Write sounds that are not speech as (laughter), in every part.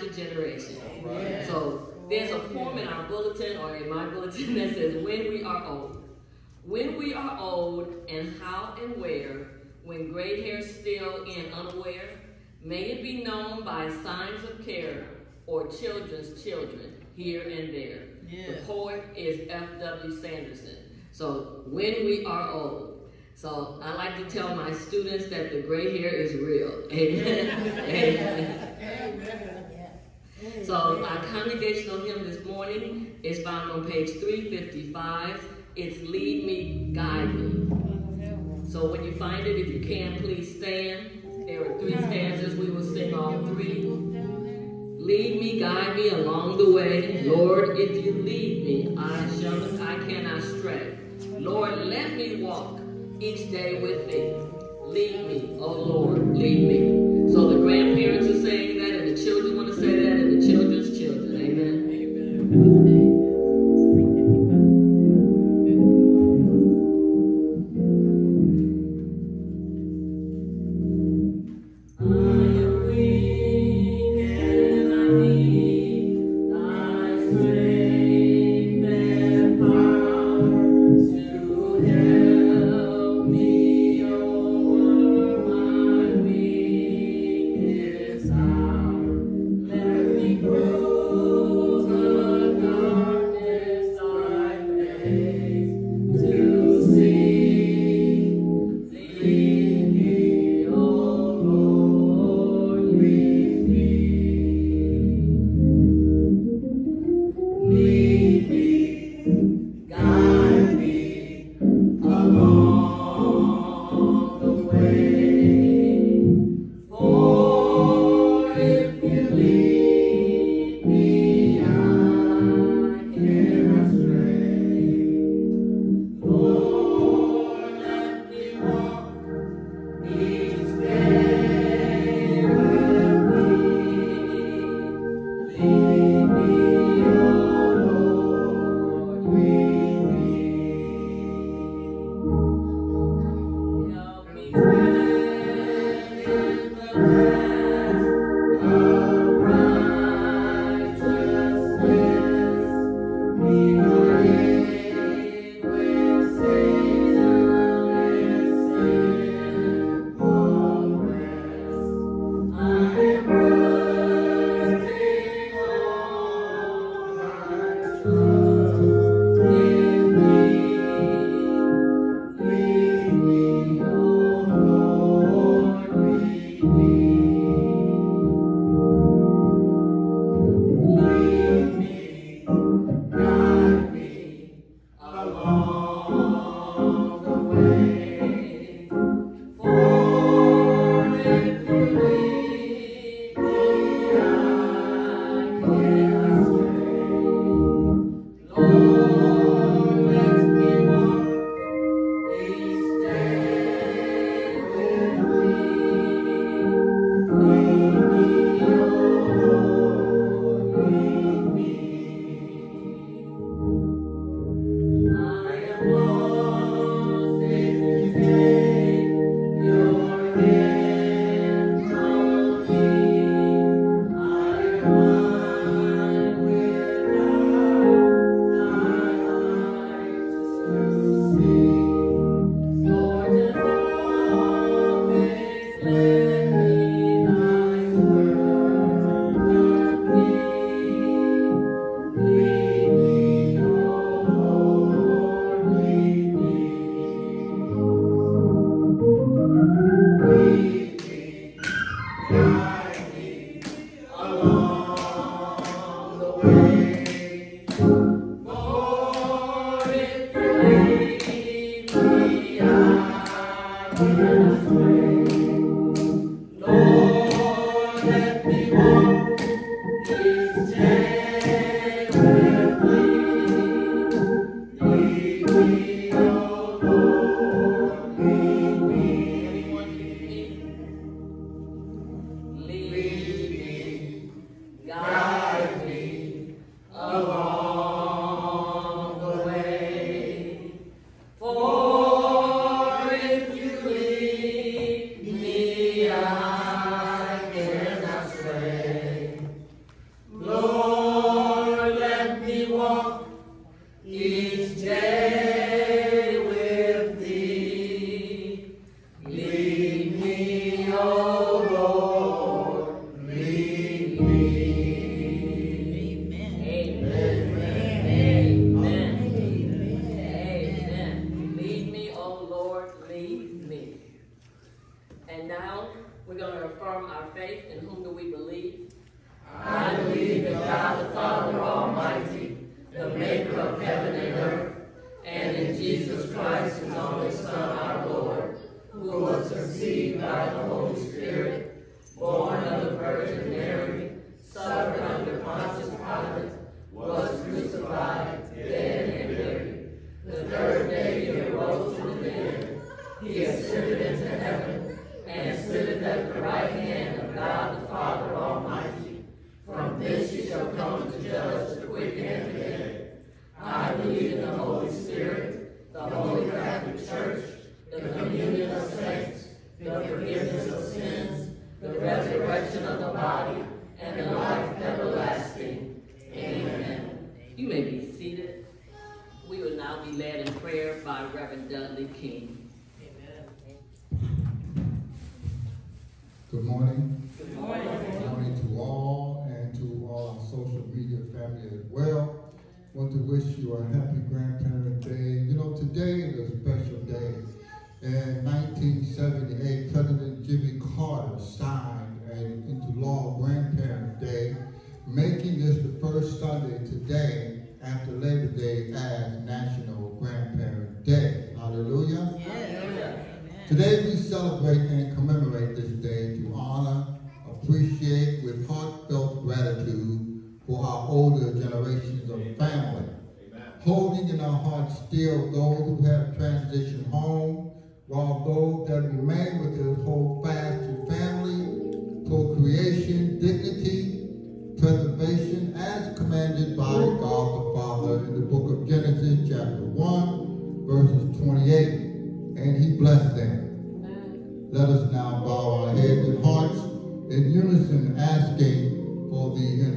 after generation. So there's a form in our bulletin or in my bulletin (laughs) that says when we are old. When we are old and how and where, when gray hair still and unaware, may it be known by signs of care or children's children here and there. Yeah. The poet is F.W. Sanderson. So when we are old. So I like to tell my students that the gray hair is real. (laughs) Amen. Amen. Amen. So our congregational hymn this morning is found on page 355. It's Lead Me, Guide Me. So when you find it, if you can, please stand. There are three stanzas. We will sing all three. Lead me, guide me along the way. Lord, if you lead me, I shall I cannot stray. Lord, let me walk each day with thee. Lead me, oh Lord, lead me. So the grandparents are saying that, and the children want to say that, Amen.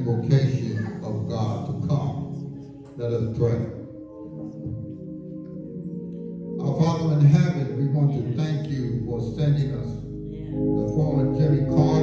Invocation of God to come. Let us pray. Our Father in heaven, we want to thank you for sending us the former Carter,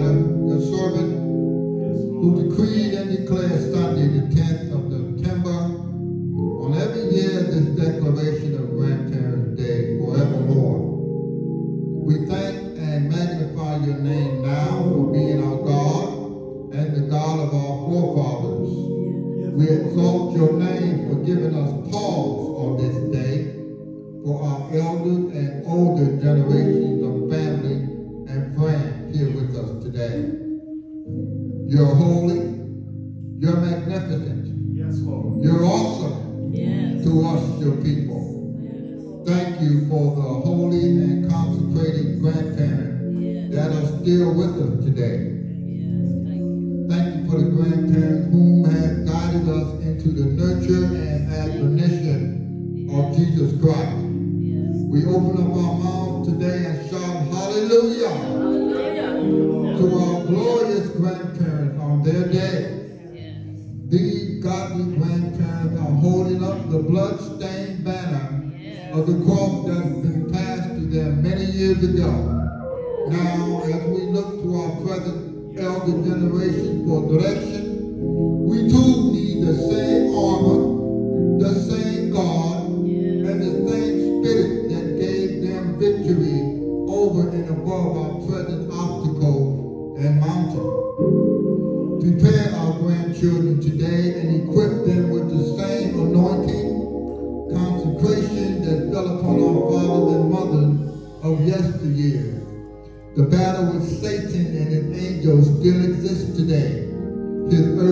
still with us today. Thank you for the grandparents whom have guided us into the nurture and admonition of Jesus Christ. We open up our mouths today and shout hallelujah to our glorious grandparents on their day. These godly grandparents are holding up the blood-stained banner of the cross that's been passed to them many years ago. Now, as we look to our present elder generation for direction,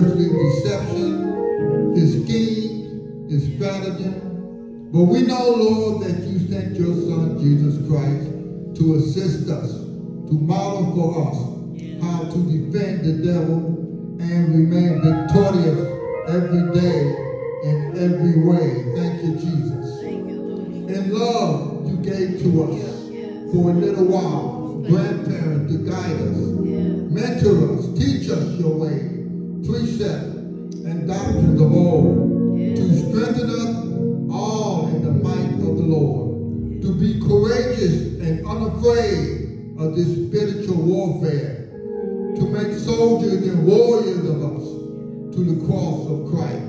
earthly deception, his schemes, his stratagem. But we know, Lord, that you sent your Son, Jesus Christ, to assist us, to model for us how to defend the devil and remain victorious every day in every way. Thank you, Jesus. In love, you gave to us for a little while grandparents to guide us, mentor us, teach us your way, precept and doctrines of old, to strengthen us all in the might of the Lord, to be courageous and unafraid of this spiritual warfare, to make soldiers and warriors of us to the cross of Christ,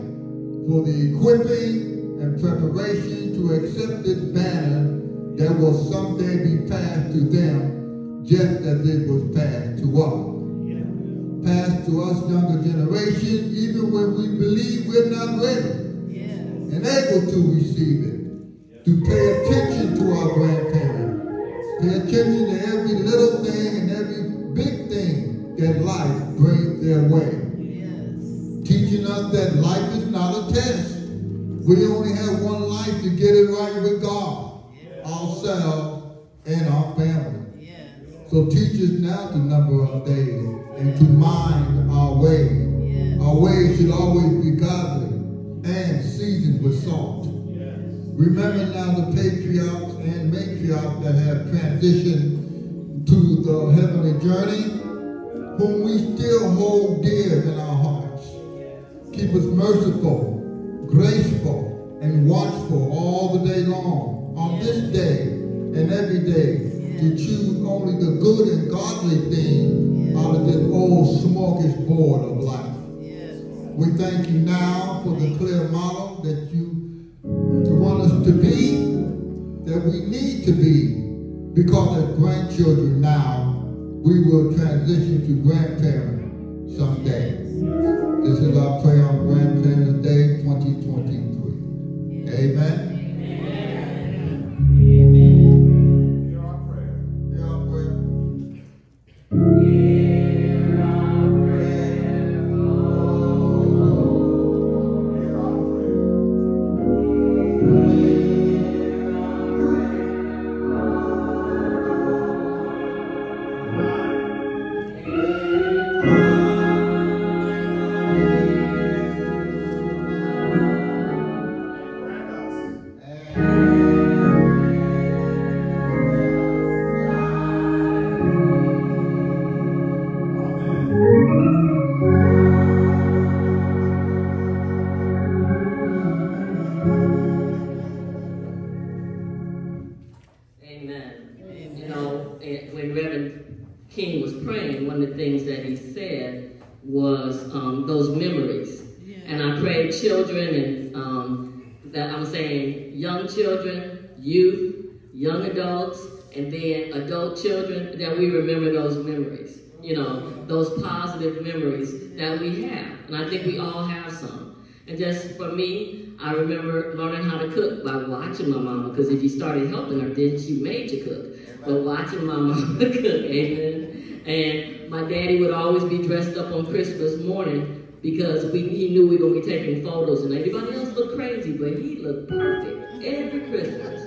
for the equipping and preparation to accept this banner that will someday be passed to them just as it was passed to us. Passed to us younger generation, even when we believe we're not ready yes. and able to receive it. To pay attention to our grandparents. Pay attention to every little thing and every big thing that life brings their way. Yes. Teaching us that life is not a test. We only have one life to get it right with God, ourselves, and our family. So teach us now to number our days and to mind our ways. Yes. Our ways should always be godly and seasoned with salt. Yes. Remember now the patriarchs and matriarchs that have transitioned to the heavenly journey, whom we still hold dear in our hearts. Keep us merciful, graceful, and watchful all the day long, on this day and every day, to choose only the good and godly thing out of this old smorgasbord of life. We thank you now for the clear model that you want us to be, that we need to be, because as grandchildren now, we will transition to grandparents someday. This is our prayer on Grandparents' Day 2023. Amen. Started always be dressed up on Christmas morning because we, he knew we were going to be taking photos and everybody else looked crazy, but he looked perfect every Christmas.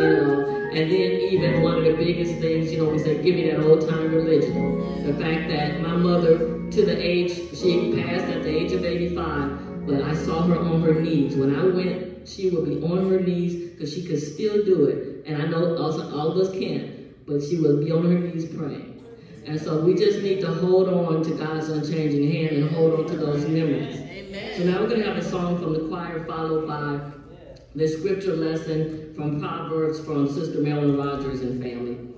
You know, and then even one of the biggest things, you know, we said, give me that old time religion. The fact that my mother, to the age, she passed at the age of 85, but I saw her on her knees. When I went, she would be on her knees because she could still do it. And I know also all of us can't, but she would be on her knees praying. And so we just need to hold on to God's unchanging hand and hold on to those memories. Amen. So now we're going to have a song from the choir followed by the scripture lesson from Proverbs from Sister Marilyn Rogers and family.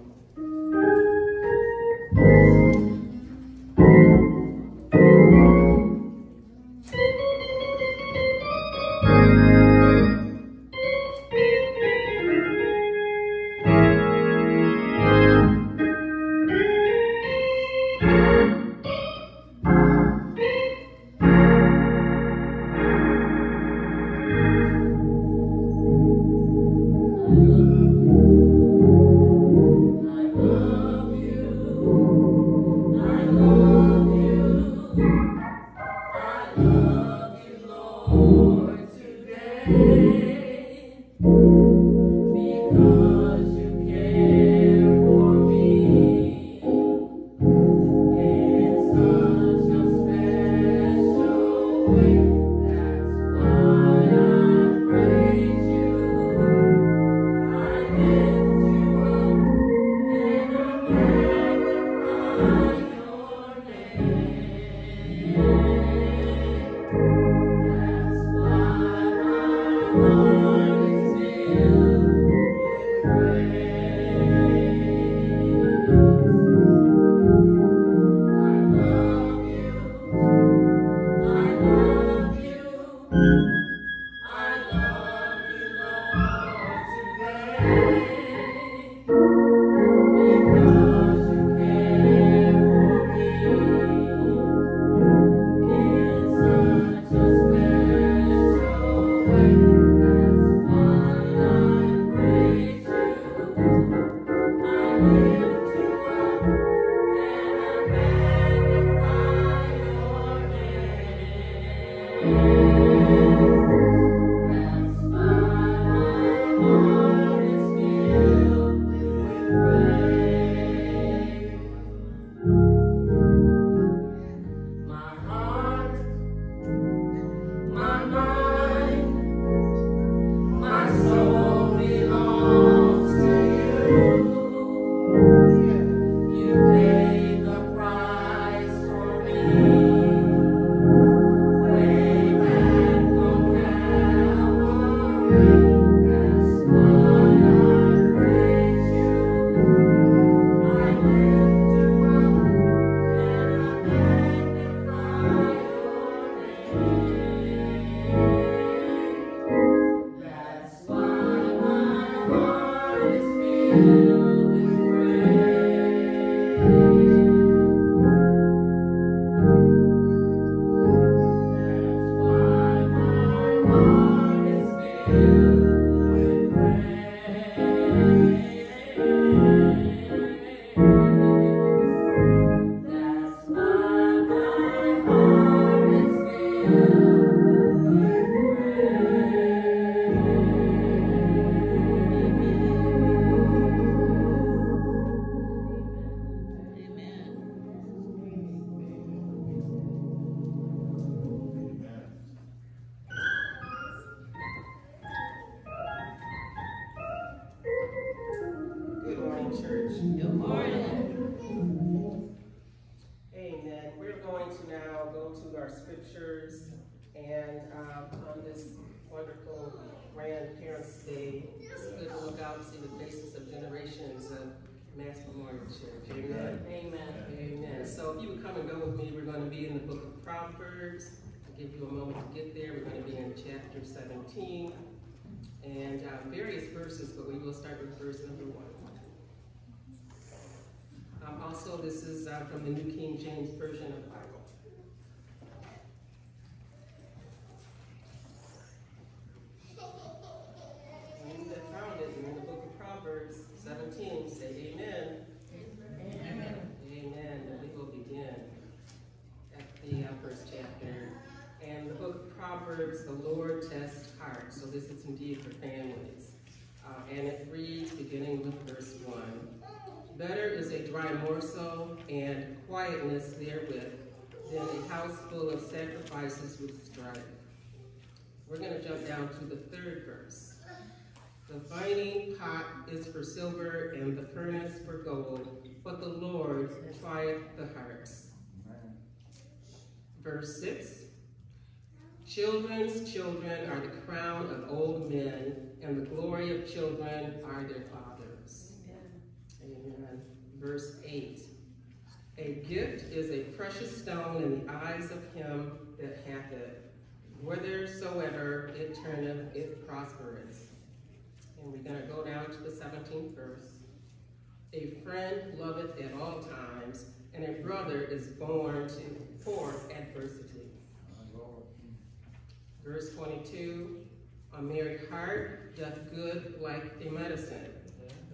Proverbs. I'll give you a moment to get there. We're going to be in chapter 17 and uh, various verses, but we will start with verse number one. Um, also, this is uh, from the New King James Version of the Bible. (laughs) Found it, in the book of Proverbs 17. Say amen. Amen. Amen. And we will begin at the uh, first chapter. And the book of Proverbs, the Lord tests hearts. So this is indeed for families. Uh, and it reads, beginning with verse 1. Better is a dry morsel and quietness therewith than a house full of sacrifices with strife. We're going to jump down to the third verse. The fining pot is for silver and the furnace for gold, but the Lord trieth the hearts. Verse 6 Children's children are the crown of old men, and the glory of children are their fathers. Amen. Amen. Verse 8 A gift is a precious stone in the eyes of him that hath it. Whithersoever it turneth, it prospereth. And we're going to go down to the 17th verse. A friend loveth at all times, and a brother is born to for adversity. Verse 22, a merry heart doth good like a medicine,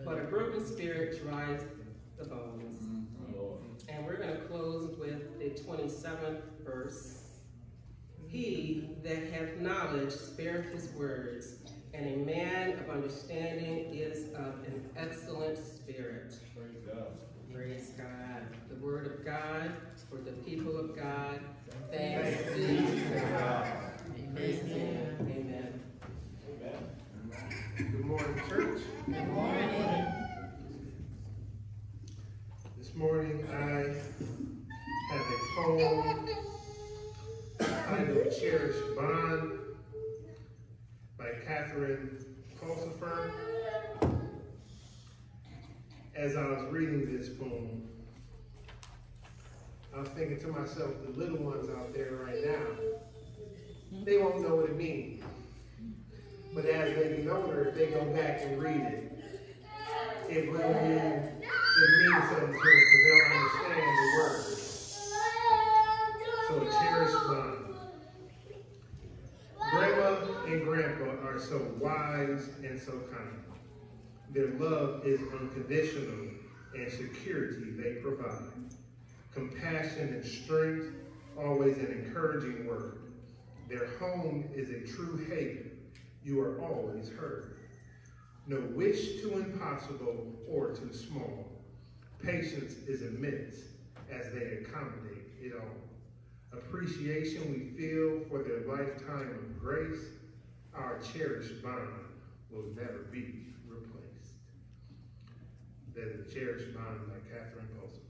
but a broken spirit dries the bones. And we're going to close with the 27th verse. He that hath knowledge spareth his words, and a man of understanding is of an excellent spirit. Praise God. Praise God. The word of God for the people of God. Thanks be to God. Praise Him. Amen. Good morning, church. Good morning. This morning I have a poem titled Cherished Bond by Catherine Pulsifer. As I was reading this poem, I was thinking to myself, the little ones out there right now, they won't know what it means. But as they get older, if they go back and read it, it will mean, it means something to them because they don't understand the words. So a cherished bond. Grandma and grandpa are so wise and so kind. Their love is unconditional and security they provide. Compassion and strength, always an encouraging word. Their home is a true haven. You are always heard. No wish too impossible or too small. Patience is immense as they accommodate it all. Appreciation we feel for their lifetime of grace, our cherished bond will never be replaced. That is a cherished bond by Catherine Pulsifer.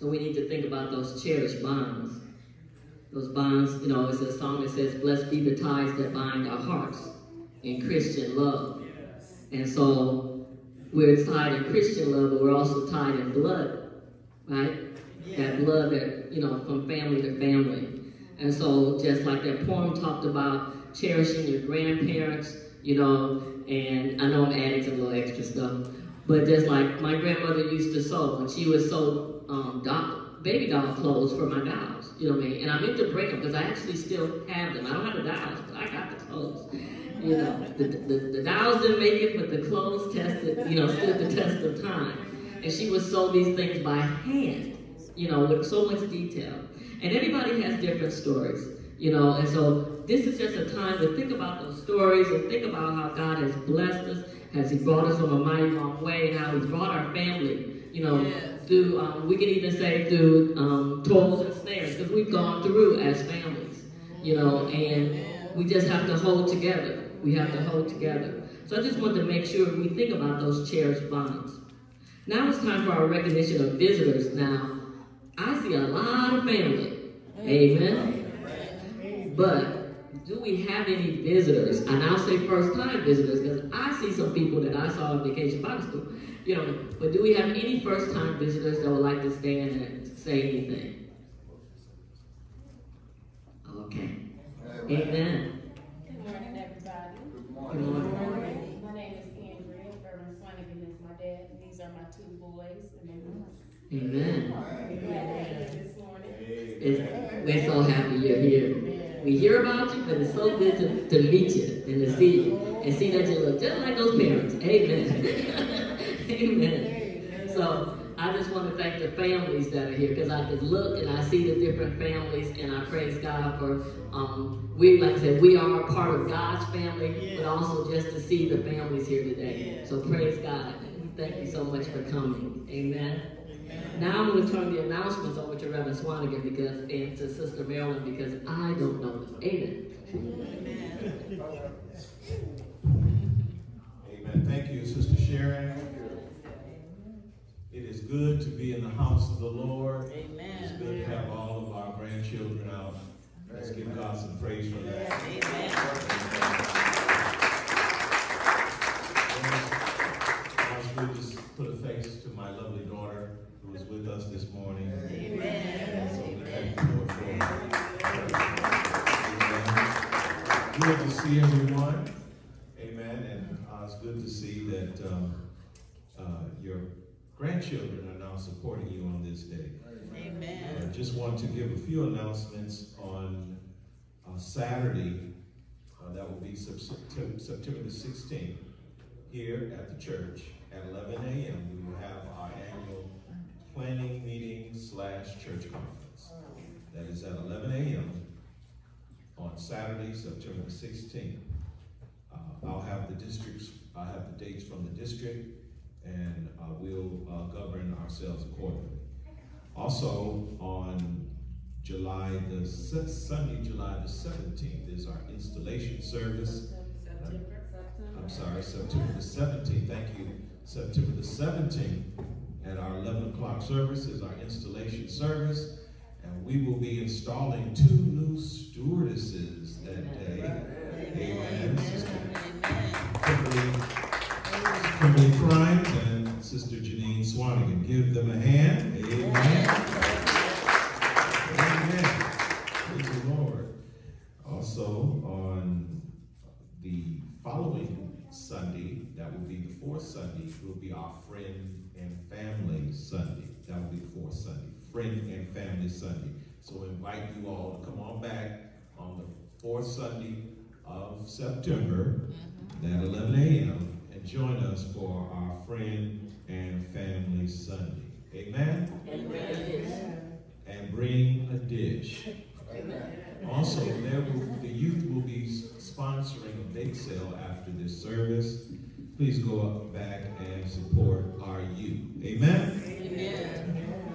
So we need to think about those cherished bonds. Those bonds, you know, it's a song that says, Blessed be the ties that bind our hearts in Christian love. And so we're tied in Christian love, but we're also tied in blood, right? That blood that, you know, from family to family. And so just like that poem talked about cherishing your grandparents, you know, and I know I'm adding some little extra stuff, but just like my grandmother used to sew, and she would sew um, doll, baby doll clothes for my dolls, you know what I mean? And I meant to bring them because I actually still have them. I don't have the dolls, but I got the clothes. You know, the, the, the dolls didn't make it, but the clothes tested, you know, stood the test of time. And she would sew these things by hand, you know, with so much detail. And everybody has different stories, you know, and so this is just a time to think about those stories and think about how God has blessed us, has He brought us from a mighty long way, and how He's brought our family, you know, Yes. through, um, we can even say through um, toils and snares, because we've gone through as families, you know, and we just have to hold together. We have to hold together. So I just want to make sure we think about those cherished bonds. Now it's time for our recognition of visitors. Now, I see a lot of family. Amen. But do we have any visitors? And I'll say first time visitors because I see some people that I saw in vacation Bible school. You know, but do we have any first time visitors that would like to stand and say anything? Okay. Amen. Good morning, everybody. Good morning. My name is Andrea. Reverend Swanigan is my dad. These are my two boys. And they Amen. are glad to be here this morning. We're so happy you're here. We hear about you, but it's so good to, to meet you and to see you and see that you look just like those parents. Amen. (laughs) Amen. So I just want to thank the families that are here because I could look and I see the different families and I praise God for um, we like I said we are a part of God's family, but also just to see the families here today. So praise God. Thank you so much for coming. Amen. Now I'm going to turn the announcements over to Reverend Swanigan because and to Sister Marilyn because I don't know them. Amen. Amen. Thank you, Sister Sharon. It is good to be in the house of the Lord. Amen. It's good to have all of our grandchildren out. Let's give God some praise for that. Amen. I was good to put a face to my lovely daughter who is with us this morning. Amen. So thank the Lord for. Amen. Good to see everyone. Amen. And uh, it's good to see that um, uh, your grandchildren are now supporting you on this day. I just want to give a few announcements on uh, Saturday. Uh, that will be September the 16th here at the church at 11 a.m. We will have our annual planning meeting slash church conference. That is at 11 a.m. on Saturday, September the 16th. Uh, I'll have the districts, I'll have the dates from the district, and uh, we'll uh, govern ourselves accordingly. Also, on July the, Sunday, July the 17th is our installation service. I'm sorry, September the 17th, thank you. September the 17th, at our 11 o'clock service is our installation service. And we will be installing two new stewardesses that day. Amen. Sister Kimberly, Kimberly Crimes and Sister Janine Swanigan. Give them a hand. Amen. Amen. Praise the Lord. Also, on the following Sunday, that will be the fourth Sunday, will be our Friend and Family Sunday. That will be the fourth Sunday, Friend and Family Sunday. So invite you all to come on back on the fourth Sunday of September mm-hmm. at 11 a.m. and join us for our Friend and Family Sunday. Amen? And bring a dish. Also, there will, the youth will be sponsoring a bake sale after this service. Please go up back and support our youth. Amen?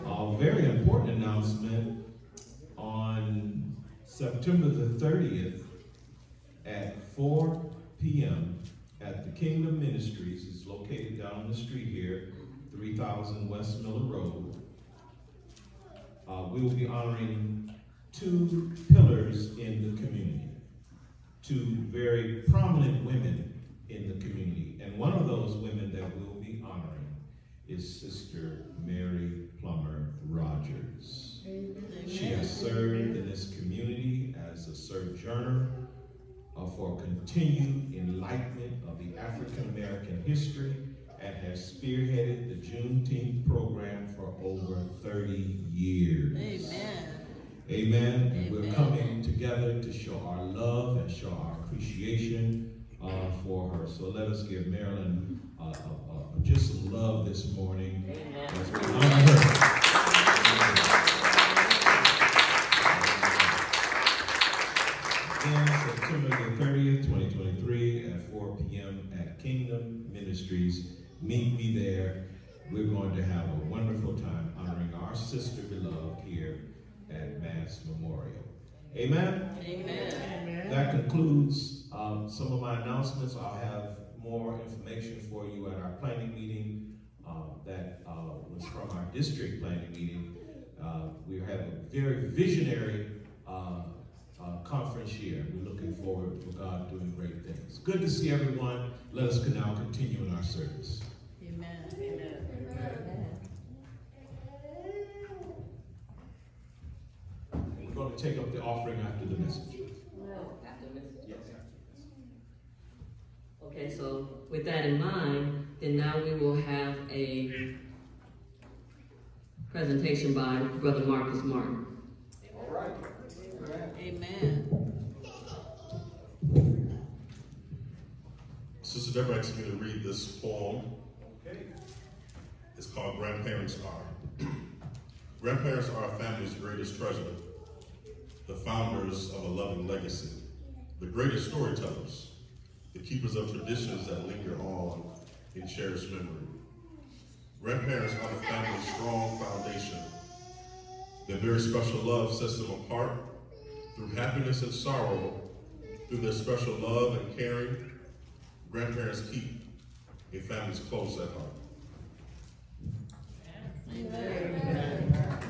A very important announcement on September the 30th at 4 p.m. at the Kingdom Ministries. It's located down the street here, 3000 West Miller Road. Uh, we will be honoring two pillars in the community, two very prominent women in the community. And one of those women that we'll be honoring is Sister Mary Plummer Rogers. She has served in this community as a sojourner for continued enlightenment of the African American history and has spearheaded the Juneteenth program for over 30 years. Amen. Amen. And we're coming together to show our love and show our appreciation uh, for her. So let us give Marilyn uh, just some love this morning as we honor her. Again, September the 30th, 2023, at 4 p.m. at Kingdom Ministries. Meet me there. We're going to have a wonderful time honoring our sister beloved here at Mask Memorial. Amen? Amen. That concludes Um, some of my announcements, I'll have more information for you at our planning meeting uh, that uh, was from our district planning meeting. Uh, we have a very visionary uh, uh, conference here. We're looking forward for God doing great things. Good to see everyone. Let us now continue in our service. Amen. Amen. We're going take up the offering after the message. After message? Okay, so with that in mind, then now we will have a presentation by Brother Marcus Martin. All right. Amen. Sister Deborah asked me to read this poem. Okay. It's called Grandparents Are. (clears throat) Grandparents are a family's greatest treasure, the founders of a loving legacy, the greatest storytellers, the keepers of traditions that linger on in cherished memory. Grandparents are the family's strong foundation. Their very special love sets them apart through happiness and sorrow, through their special love and caring. Grandparents keep a family's close at heart. Thank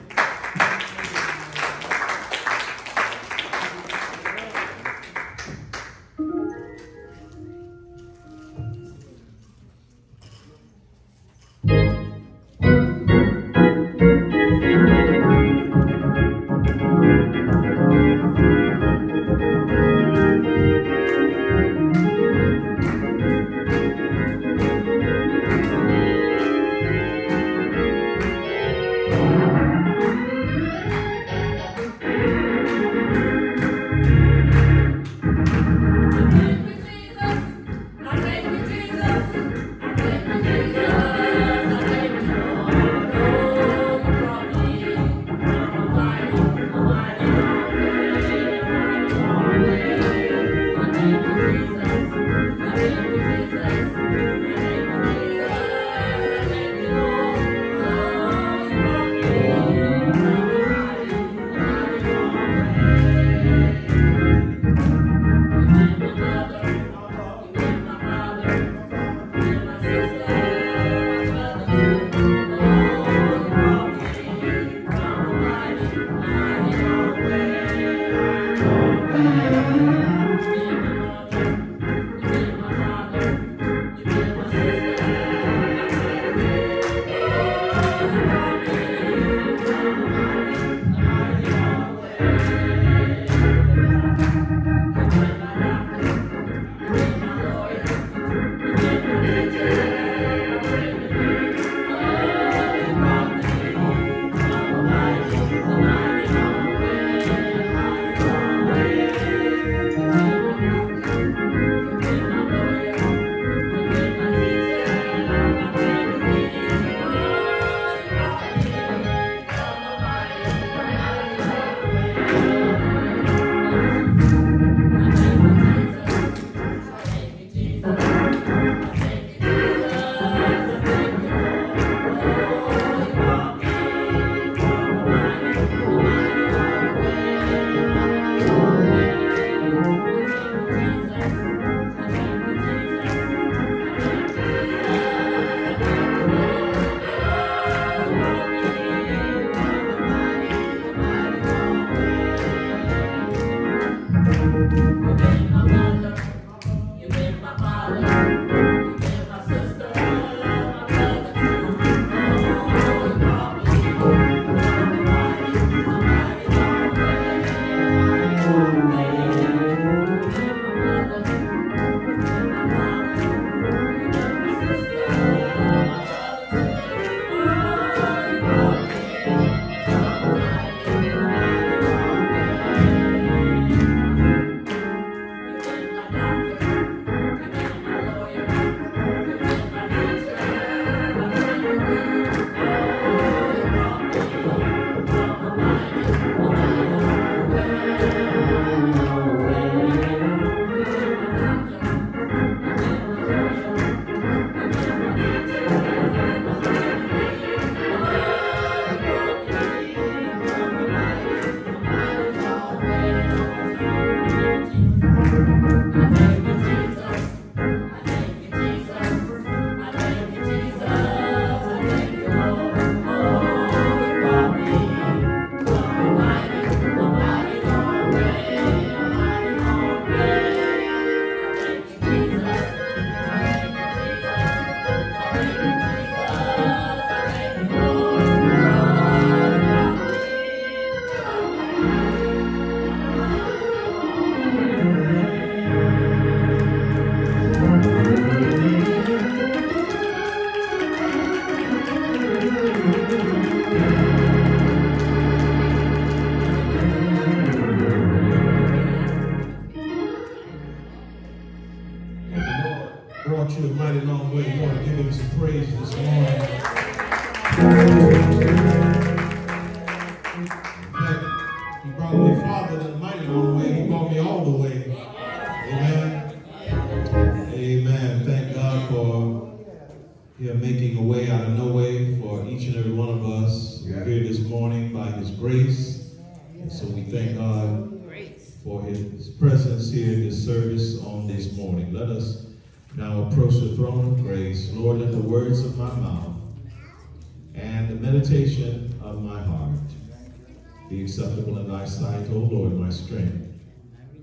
be acceptable in thy sight, O Lord, my strength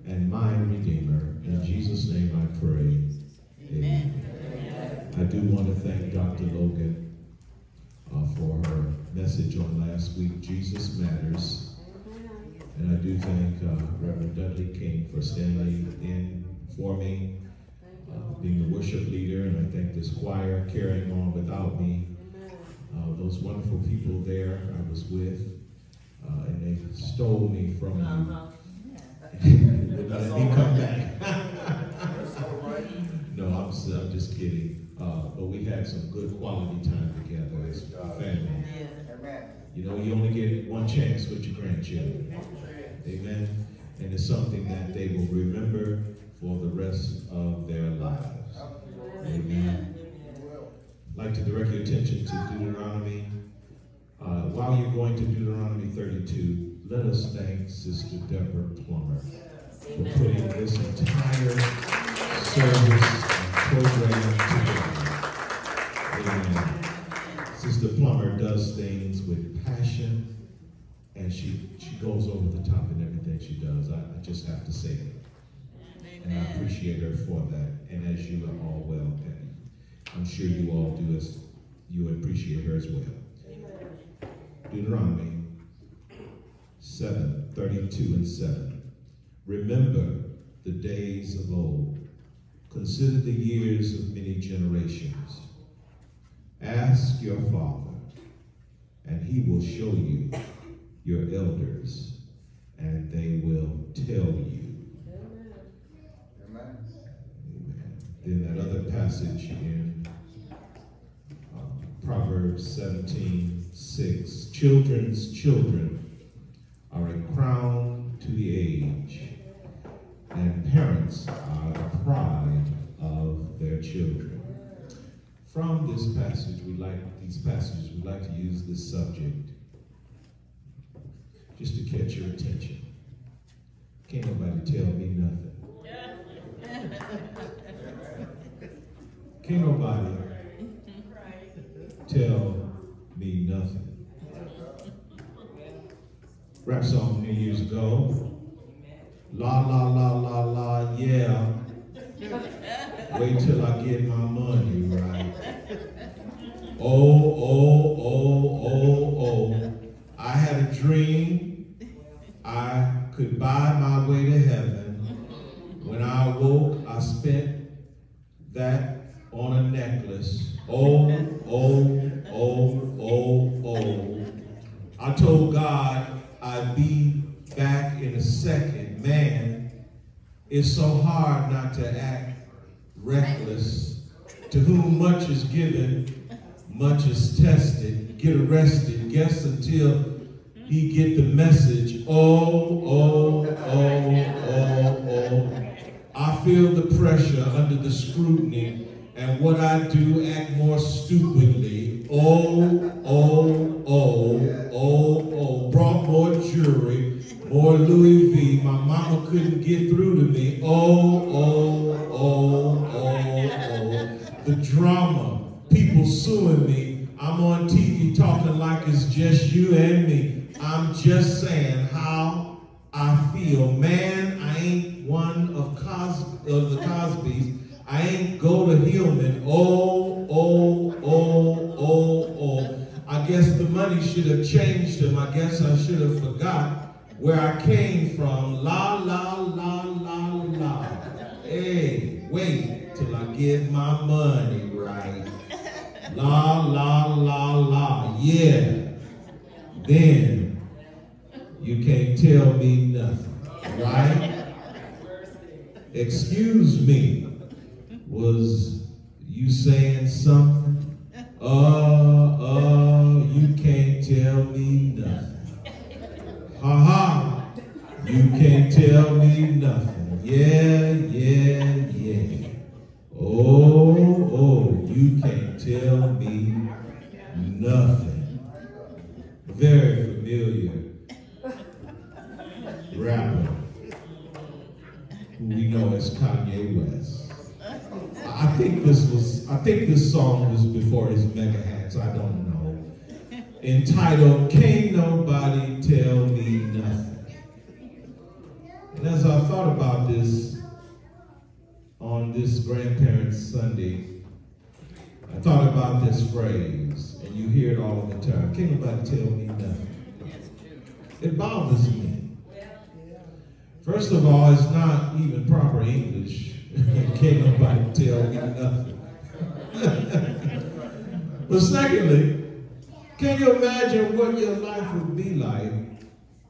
and my Redeemer. In Jesus' name I pray. Amen. I do want to thank Dr. Logan uh, for her message on last week, Jesus Matters. And I do thank uh, Reverend Dudley King for standing in for me, uh, being the worship leader, and I thank this choir carrying on without me. Uh, those wonderful people there I was with, uh, and they stole me from you. Would let me come back. no, I'm, I'm just kidding. Uh, but we had some good quality time together as a family. You know, you only get one chance with your grandchildren. Amen. And it's something that they will remember for the rest of their lives. Amen. I'd like to direct your attention to Deuteronomy. Uh, while you're going to Deuteronomy 32, let us thank Sister Deborah Plummer for putting this entire service and program together. Amen. Sister Plummer does things with passion and she she goes over the top in everything she does. I, I just have to say it. And I appreciate her for that. And as you are all well, and I'm sure you all do as you appreciate her as well. Deuteronomy 7, 32 and 7. Remember the days of old. Consider the years of many generations. Ask your father, and he will show you your elders, and they will tell you. Amen. Amen. Then that other passage in um, Proverbs 17, 6. Children's children are a crown to the age, and parents are the pride of their children. From this passage, we like these passages, we like to use this subject just to catch your attention. Can't nobody tell me nothing. Can't nobody tell me nothing. Rap song many years ago. La la la la la, yeah. Wait till I get my money right. Oh, oh, oh, oh, oh. I had a dream I could buy my way to heaven. When I awoke, I spent that on a necklace. Oh, oh, oh, oh, oh. I told God I'd be back in a second. Man, it's so hard not to act reckless. To whom much is given, much is tested. Get arrested. Guess until he get the message. Oh, oh, oh, oh, oh. I feel the pressure under the scrutiny, and what I do act more stupidly. Oh, oh, oh, oh, oh. Brought more jewelry, more Louis mama couldn't get through to me. Oh, oh, oh, oh, oh. The drama, people suing me. I'm on TV talking like it's just you and me. I'm just saying how I feel. Man, I ain't one of, Cos of the Cosbys. I ain't go to Hillman. Oh, oh, oh, oh, oh. I guess the money should have changed him. I guess I should have forgot where I came from. La, la, la, la, la. Hey, wait till I get my money right. La, la, la, la. Yeah. Then you can't tell me nothing, right? Excuse me was You saying something? Uh, uh, you can't tell me nothing. Ha ha. You can't tell me nothing. Yeah, yeah, yeah. Oh, oh, you can't tell me nothing. Very familiar rapper who we know as Kanye West. I think this was, I think this song was before his MAGA hats, I don't know. Entitled, Can't thought about this on this Grandparents' Sunday, I thought about this phrase, and you hear it all the time. Can't nobody tell me nothing. It bothers me. First of all, it's not even proper English. (laughs) Can't nobody tell me nothing. (laughs) but secondly, can you imagine what your life would be like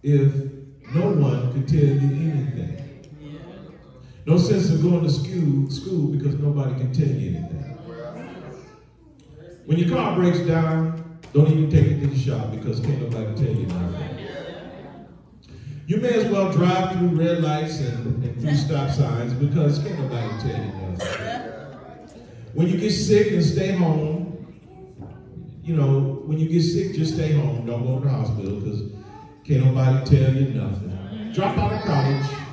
if no one could tell you anything? No sense of going to school, school because nobody can tell you anything. When your car breaks down, don't even take it to the shop because can't nobody tell you nothing. You may as well drive through red lights and, and through stop signs because can't nobody tell you nothing. When you get sick and stay home, you know, when you get sick, just stay home. Don't go to the hospital because can't nobody tell you nothing. Drop out of college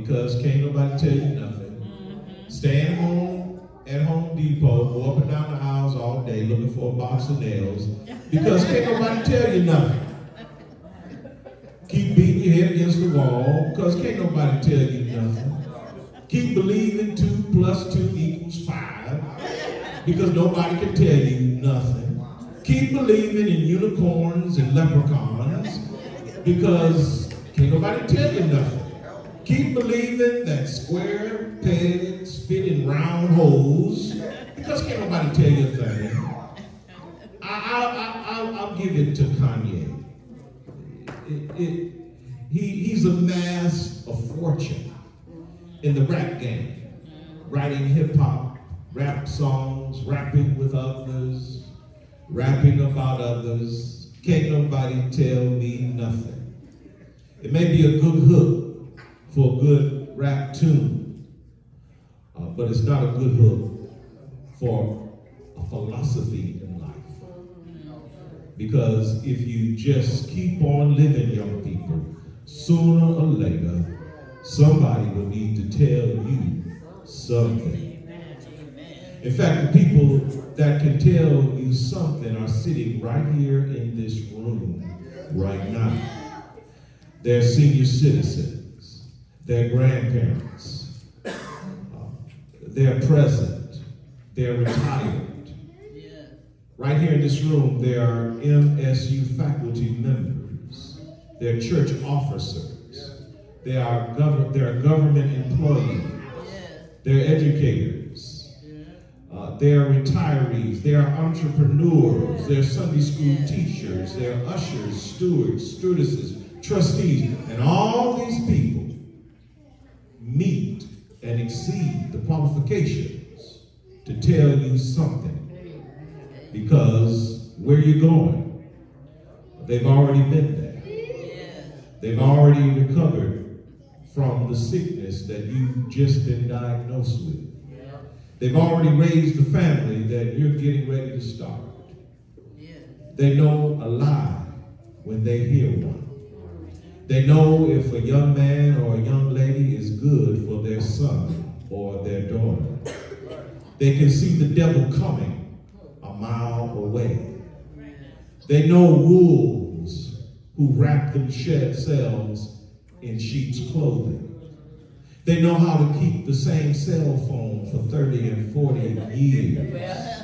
because can't nobody tell you nothing. Mm-hmm. Stay at home at Home Depot, go up and down the aisles all day looking for a box of nails because can't nobody tell you nothing. Keep beating your head against the wall because can't nobody tell you nothing. Keep believing two plus two equals five because nobody can tell you nothing. Keep believing in unicorns and leprechauns because can't nobody tell you nothing. Keep believing that square pegs fit in round holes because can't nobody tell you a thing. I, I, I, I'll, I'll give it to Kanye. It, it, he, he's amassed a fortune in the rap game, writing hip hop, rap songs, rapping with others, rapping about others. Can't nobody tell me nothing. It may be a good hook for a good rap tune, uh, but it's not a good hook for a philosophy in life. Because if you just keep on living, young people, sooner or later, somebody will need to tell you something. In fact, the people that can tell you something are sitting right here in this room right now. They're senior citizens, they're grandparents, uh, they're present, they're retired. Right here in this room, there are MSU faculty members, they're church officers, they are, gov- they are government employees, they're educators, uh, they are retirees, they are entrepreneurs, they're Sunday school teachers, they're ushers, stewards, stewardesses, trustees, and all these people meet and exceed the qualifications to tell you something. Because where you're going, they've already been there. They've already recovered from the sickness that you've just been diagnosed with. They've already raised the family that you're getting ready to start. They know a lie when they hear one. They know if a young man or a young lady is good for their son or their daughter. They can see the devil coming a mile away. They know wolves who wrap themselves in sheep's clothing. They know how to keep the same cell phone for 30 and 40 years.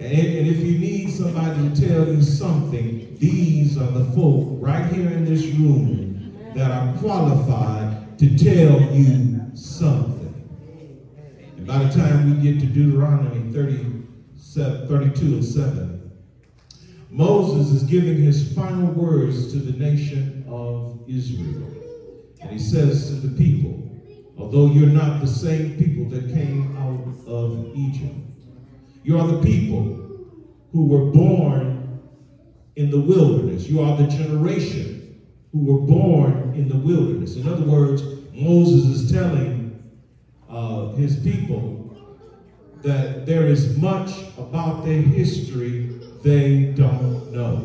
And, if you need somebody to tell you something, these are the folk right here in this room that are qualified to tell you something. And by the time we get to Deuteronomy 37, 32 and 7, Moses is giving his final words to the nation of Israel. And he says to the people, Although you're not the same people that came out of Egypt. You are the people who were born in the wilderness. You are the generation who were born in the wilderness. In other words, Moses is telling uh, his people that there is much about their history they don't know.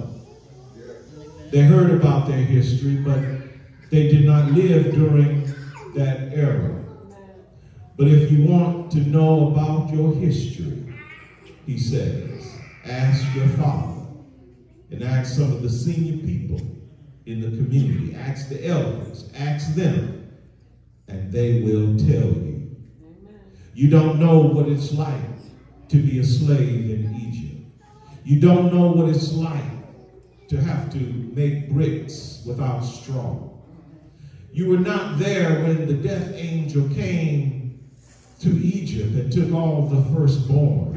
They heard about their history, but they did not live during that era. But if you want to know about your history, he says, ask your father and ask some of the senior people in the community. Ask the elders. Ask them, and they will tell you. You don't know what it's like to be a slave in Egypt. You don't know what it's like to have to make bricks without straw. You were not there when the death angel came to Egypt and took all the firstborn.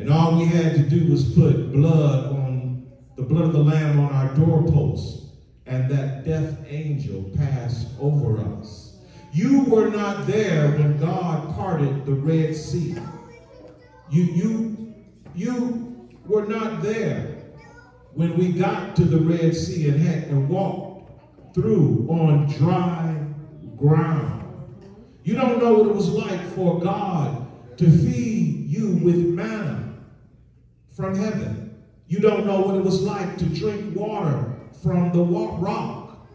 And all we had to do was put blood on the blood of the lamb on our doorposts, and that death angel passed over us. You were not there when God parted the Red Sea. You, you, you were not there when we got to the Red Sea and had to walk through on dry ground. You don't know what it was like for God to feed you with manna from heaven. You don't know what it was like to drink water from the rock.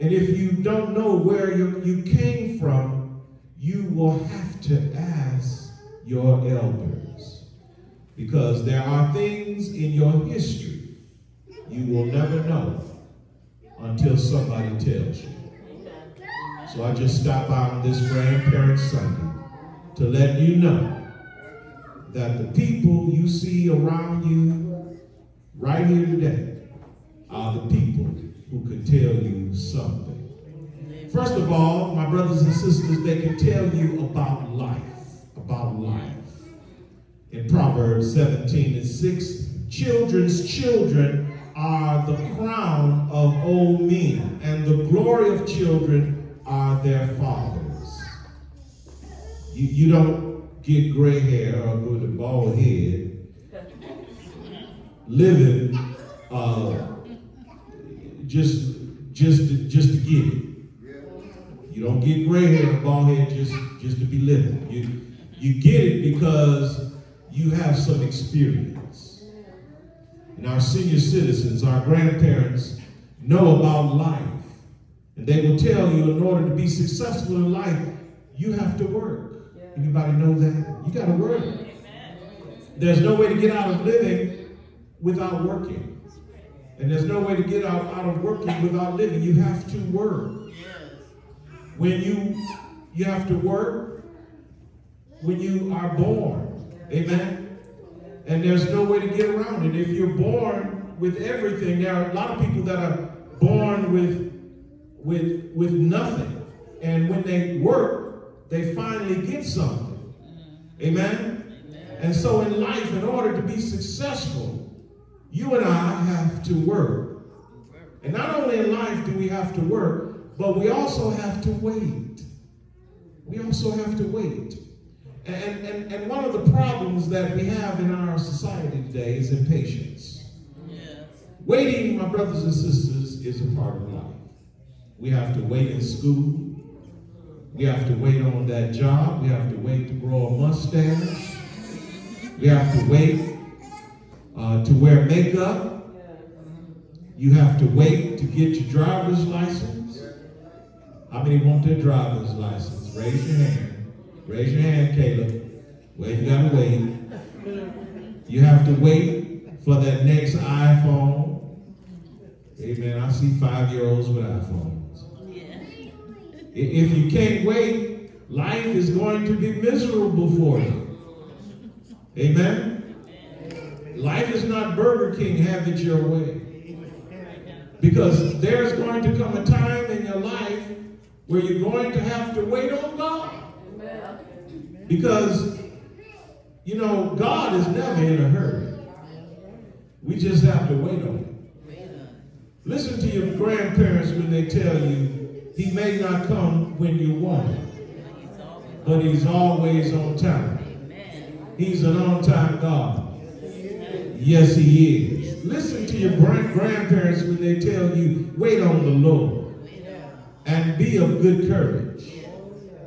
And if you don't know where you, came from, you will have to ask your elders. Because there are things in your history you will never know until somebody tells you. So I just stopped by on this Grandparents Sunday to let you know that the people you see around you right here today are the people who can tell you something. First of all, my brothers and sisters, they can tell you about life, about life. In Proverbs 17 and 6, children's children are the crown of old men, and the glory of children are their fathers. You, you don't get gray hair or go to bald head living uh, just just to, just to get it. You don't get gray hair or bald head just just to be living. You you get it because you have some experience. And our senior citizens, our grandparents, know about life. And they will tell you in order to be successful in life, you have to work. Anybody know that? You got to work. There's no way to get out of living without working. And there's no way to get out, out of working without living. You have to work. When you you have to work when you are born. Amen. And there's no way to get around it. If you're born with everything, there are a lot of people that are born with with with nothing. And when they work, they finally get something. Amen. And so in life, in order to be successful, you and I have to work. And not only in life do we have to work, but we also have to wait. We also have to wait. And, and, and one of the problems that we have in our society today is impatience. Waiting, my brothers and sisters, is a part of life. We have to wait in school. We have to wait on that job. We have to wait to grow a mustache. We have to wait uh, to wear makeup. You have to wait to get your driver's license. How many want their driver's license? Raise your hand. Raise your hand, Caleb. Well, you gotta wait. You have to wait for that next iPhone. Amen. I see five-year-olds with iPhones. If you can't wait, life is going to be miserable for you. Amen. Life is not Burger King, have it your way. Because there's going to come a time in your life where you're going to have to wait on God. Because, you know, God is never in a hurry. We just have to wait on him. Listen to your grandparents when they tell you He may not come when you want him, but he's always on time. He's an on-time God. Yes, he is. Listen to your grandparents when they tell you, wait on the Lord and be of good courage,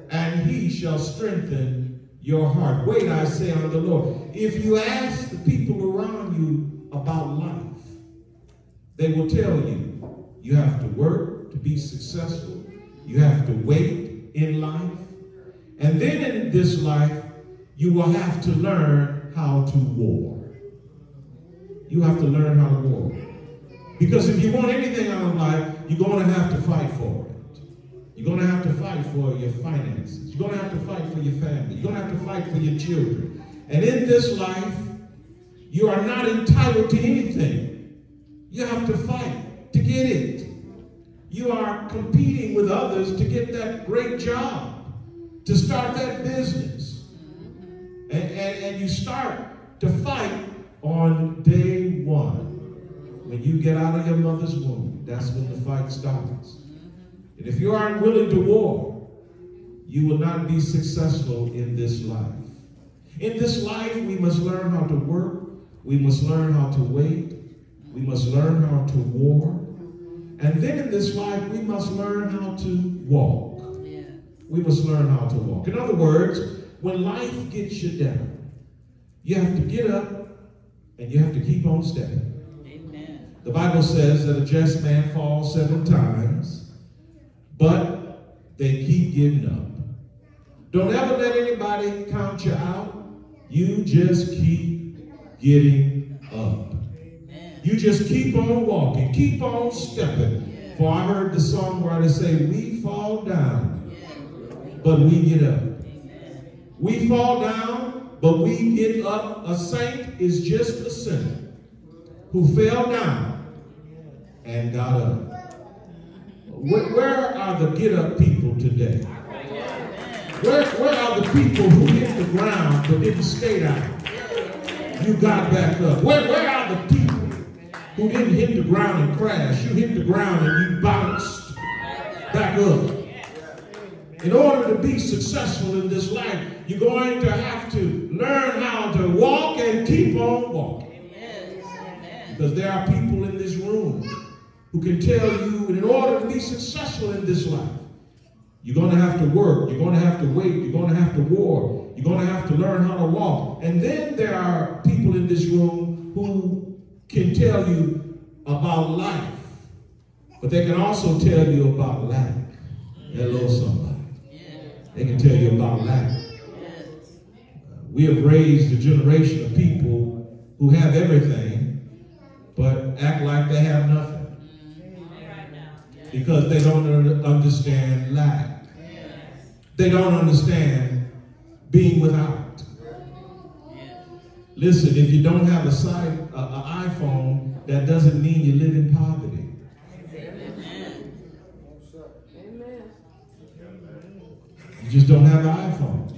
and he shall strengthen your heart. Wait, I say on the Lord. If you ask the people around you about life, they will tell you you have to work to be successful. You have to wait in life. And then in this life, you will have to learn how to war. You have to learn how to war. Because if you want anything out of life, you're going to have to fight for it. You're going to have to fight for your finances. You're going to have to fight for your family. You're going to have to fight for your children. And in this life, you are not entitled to anything. You have to fight to get it. You are competing with others to get that great job, to start that business. And, and, and you start to fight on day one. When you get out of your mother's womb, that's when the fight starts. And if you aren't willing to war, you will not be successful in this life. In this life, we must learn how to work. We must learn how to wait. We must learn how to war. And then in this life, we must learn how to walk. We must learn how to walk. In other words, when life gets you down, you have to get up and you have to keep on stepping. Amen. The Bible says that a just man falls seven times, but they keep getting up. Don't ever let anybody count you out. You just keep getting up. You just keep on walking, keep on stepping. Yeah. For I heard the songwriter say, We fall down, yeah. but we get up. We fall down, but we get up. A saint is just a sinner who fell down and got up. Where, where are the get up people today? Where, where are the people who hit the ground but didn't stay down? You got back up. Where, where are the people who didn't hit the ground and crash? You hit the ground and you bounced back up. In order to be successful in this life, you're going to have to learn how to walk and keep on walking. Because there are people in this room who can tell you in order to be successful in this life, you're going to have to work, you're going to have to wait, you're going to have to war, you're going to have to learn how to walk. And then there are people in this room who can tell you about life, but they can also tell you about lack. Hello, somebody. They can tell you about lack. Uh, we have raised a generation of people who have everything, but act like they have nothing. Because they don't understand lack. They don't understand being without. Listen, if you don't have a site, an iPhone, that doesn't mean you live in poverty. Amen. You just don't have an iPhone.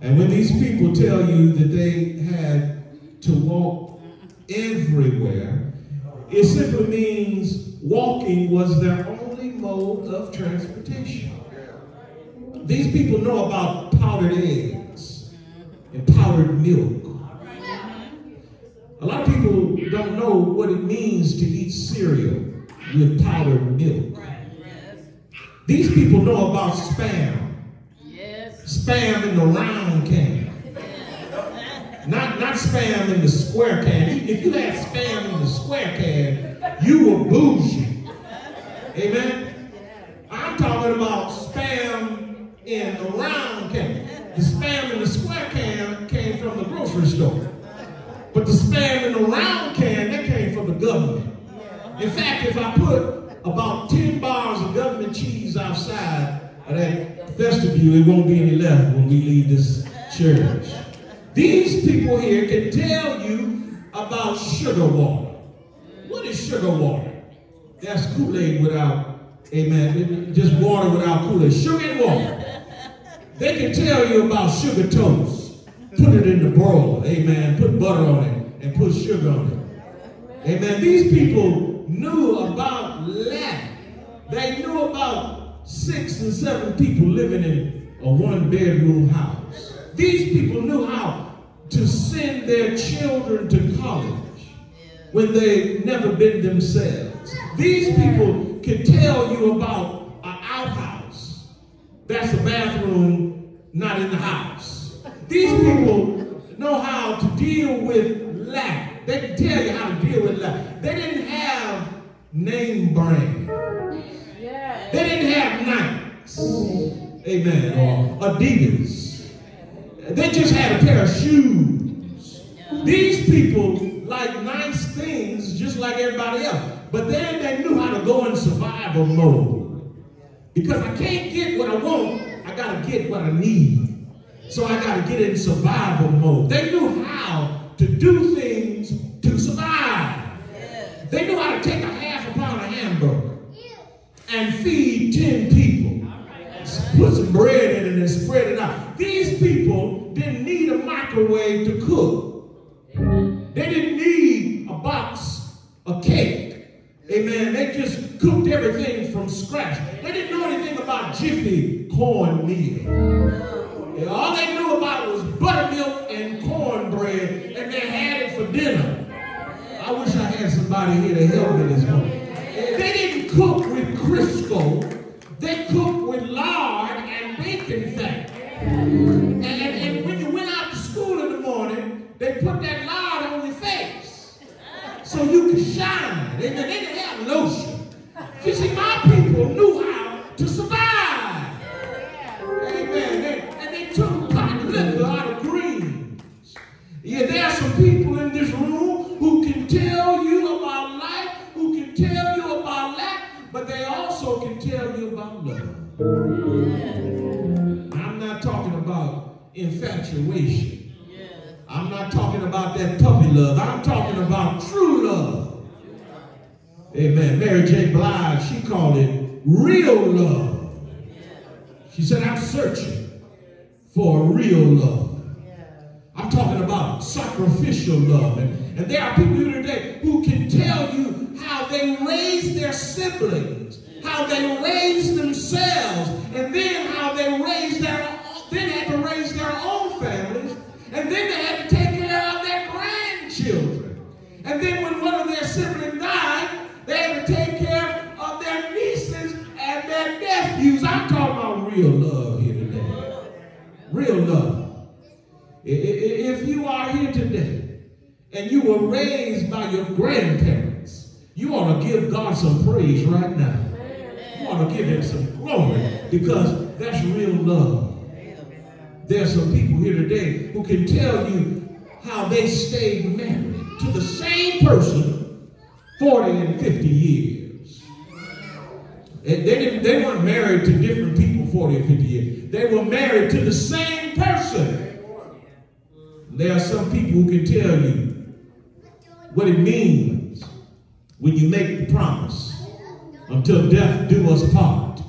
And when these people tell you that they had to walk everywhere, it simply means walking was their only mode of transportation. These people know about powdered eggs and powdered milk. A lot of people don't know what it means to eat cereal with powdered milk. These people know about spam. Yes. Spam in the round can. Not, not spam in the square can. If you had spam in the square can, you were bougie. Amen? I'm talking about spam in the round can. The spam in the square can came from the grocery store. But the spam in the round can, that came from the government. In fact, if I put about 10 bars of government cheese outside of that vestibule, it won't be any left when we leave this church. These people here can tell you about sugar water. What is sugar water? That's Kool-Aid without, amen, just water without Kool-Aid. Sugar and water. They can tell you about sugar toast. Put it in the bowl, amen. Put butter on it and put sugar on it. Amen. These people knew about lack. They knew about six and seven people living in a one bedroom house. These people knew how to send their children to college when they never been themselves. These people can tell you about. That's a bathroom not in the house. These people know how to deal with lack. They can tell you how to deal with lack. They didn't have name brand. They didn't have Nikes. Amen. Or Adidas. They just had a pair of shoes. These people like nice things just like everybody else. But then they knew how to go in survival mode. Because I can't get what I want, I gotta get what I need. So I gotta get in survival mode. They knew how to do things to survive. They knew how to take a half a pound of hamburger and feed 10 people. Put some bread in it and spread it out. These people didn't need a microwave to cook. They didn't need a box of cake. Amen. They just cooked everything from scratch. They didn't know anything about Jiffy cornmeal. Yeah, all they knew about was buttermilk and cornbread, and they had it for dinner. I wish I had somebody here to help me this morning. They didn't cook with Crisco. They cooked with lard and bacon fat. And, and, and when you went out to school in the morning, they put that lard on your face so you could shine. Infatuation. I'm not talking about that puppy love. I'm talking about true love. Amen. Mary J. Blige, she called it real love. She said, I'm searching for real love. I'm talking about sacrificial love. And, and there are people here today who can tell you how they raised their siblings, how they raised themselves, and then how they raised their then had to raise their own and then they had to take care of their grandchildren. And then when one of their siblings died, they had to take care of their nieces and their nephews. I'm talking about real love here today. Real love. If you are here today and you were raised by your grandparents, you ought to give God some praise right now. You ought to give him some glory because that's real love. There's some people here today who can tell you how they stayed married to the same person 40 and 50 years. They, didn't, they weren't married to different people 40 and 50 years. They were married to the same person. There are some people who can tell you what it means when you make the promise until death do us part.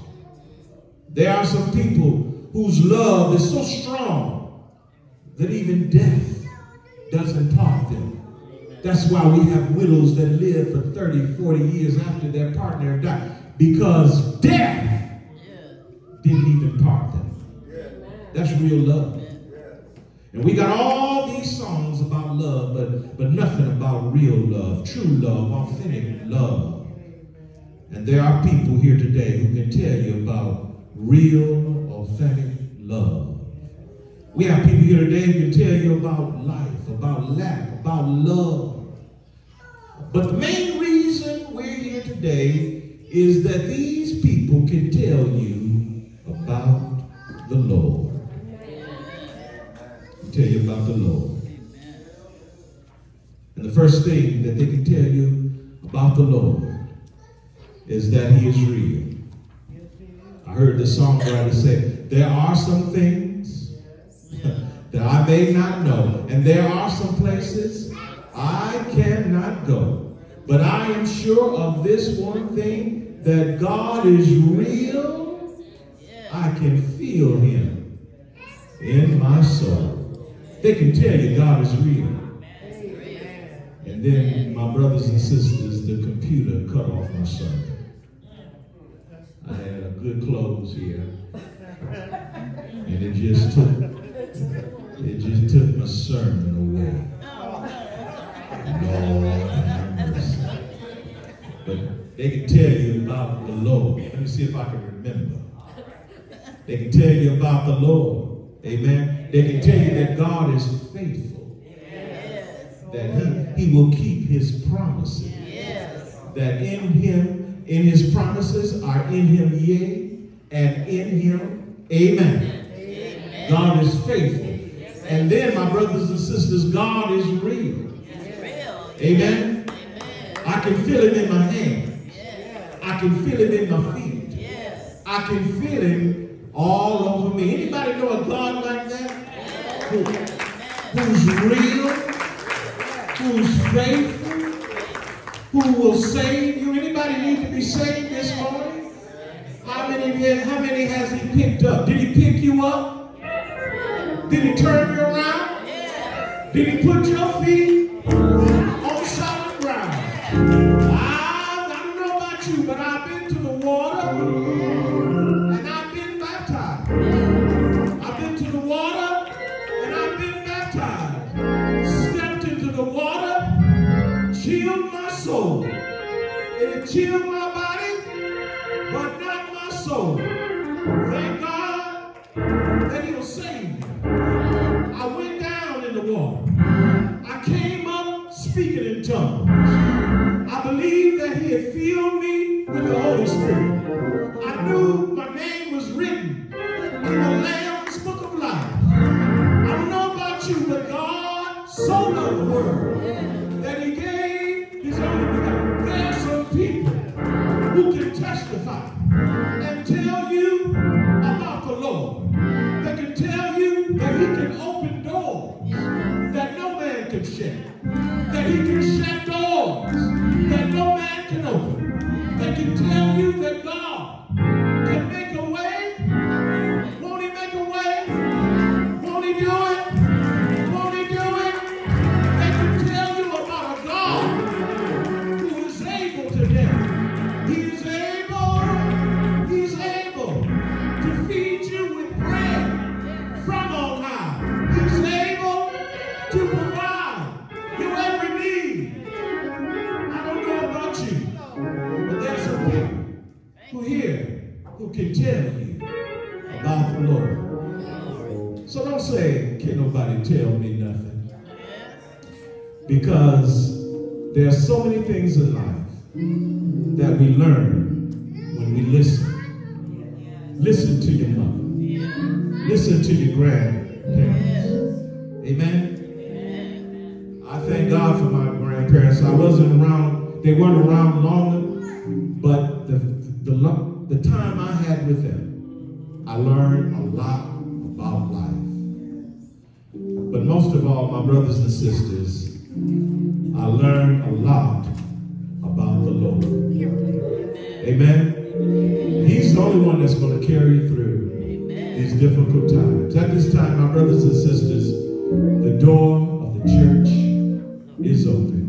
There are some people whose love is so strong that even death doesn't part them. That's why we have widows that live for 30, 40 years after their partner died. Because death didn't even part them. That's real love. And we got all these songs about love, but, but nothing about real love, true love, authentic love. And there are people here today who can tell you about real, authentic love. We have people here today who can tell you about life, about lack, about love. But the main reason we're here today is that these people can tell you about the Lord. Tell you about the Lord. And the first thing that they can tell you about the Lord is that He is real. I heard the songwriter say, There are some things (laughs) that I may not know, and there are some places I cannot go. But I am sure of this one thing that God is real. I can feel Him in my soul. They can tell you God is real. And then, my brothers and sisters, the computer cut off my sermon. Good clothes here. And it just took it just took my sermon away. Lord. But they can tell you about the Lord. Let me see if I can remember. They can tell you about the Lord. Amen. They can tell you that God is faithful. That he, he will keep his promises. That in him, in his promises are in him yea, and in him amen. God is faithful. And then, my brothers and sisters, God is real. Amen. I can feel it in my hands. I can feel it in my feet. I can feel it all over me. Anybody know a God like that? Who, who's real, who's faithful, who will save you. Anybody need to be saved this morning? How many, how many has he picked up? Did he pick you up? Did he turn you around? Did he put your feet who can testify and tell you about the Lord. Sisters, I learned a lot about the Lord. Amen. He's the only one that's going to carry you through these difficult times. At this time, my brothers and sisters, the door of the church is open.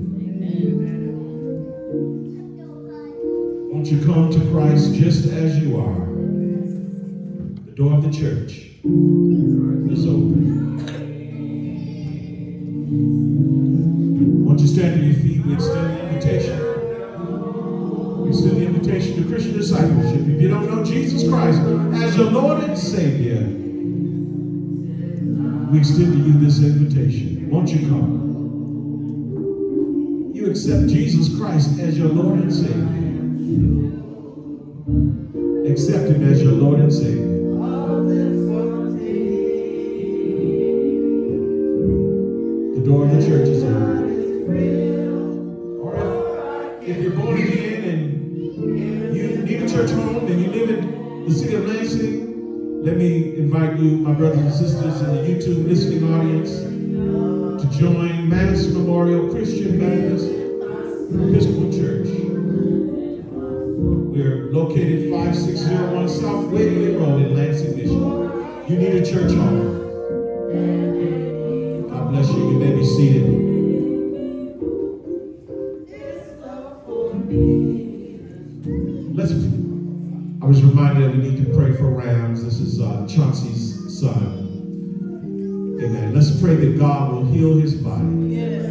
Won't you come to Christ just as you are? The door of the church is open. We extend the invitation. We extend the invitation to Christian discipleship. If you don't know Jesus Christ as your Lord and Savior, we extend to you this invitation. Won't you come? You accept Jesus Christ as your Lord and Savior. Accept Him as your Lord and Savior. and sisters in the YouTube listening audience to join Mask Memorial Christian Methodist Episcopal Church. We're located 5601 South Waverly Road in Lansing, Michigan. You need a church home. God bless you. You may be seated. Let's, I was reminded that we need to pray for Rams. This is uh, Chauncey that God will heal his body. Yes.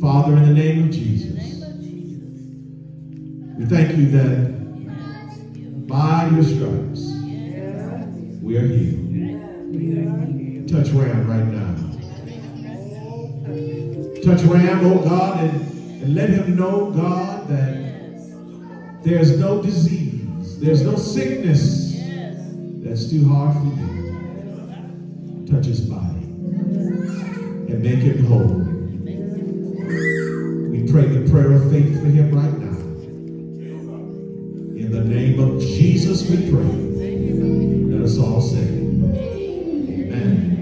Father, in the name of Jesus, we thank you that by your stripes we are healed. Touch Ram right now. Touch Ram, oh God, and, and let him know, God, that there's no disease, there's no sickness that's too hard for you. Touch his body and make him whole. We pray the prayer of faith for him right now. In the name of Jesus we pray. Let us all say, Amen.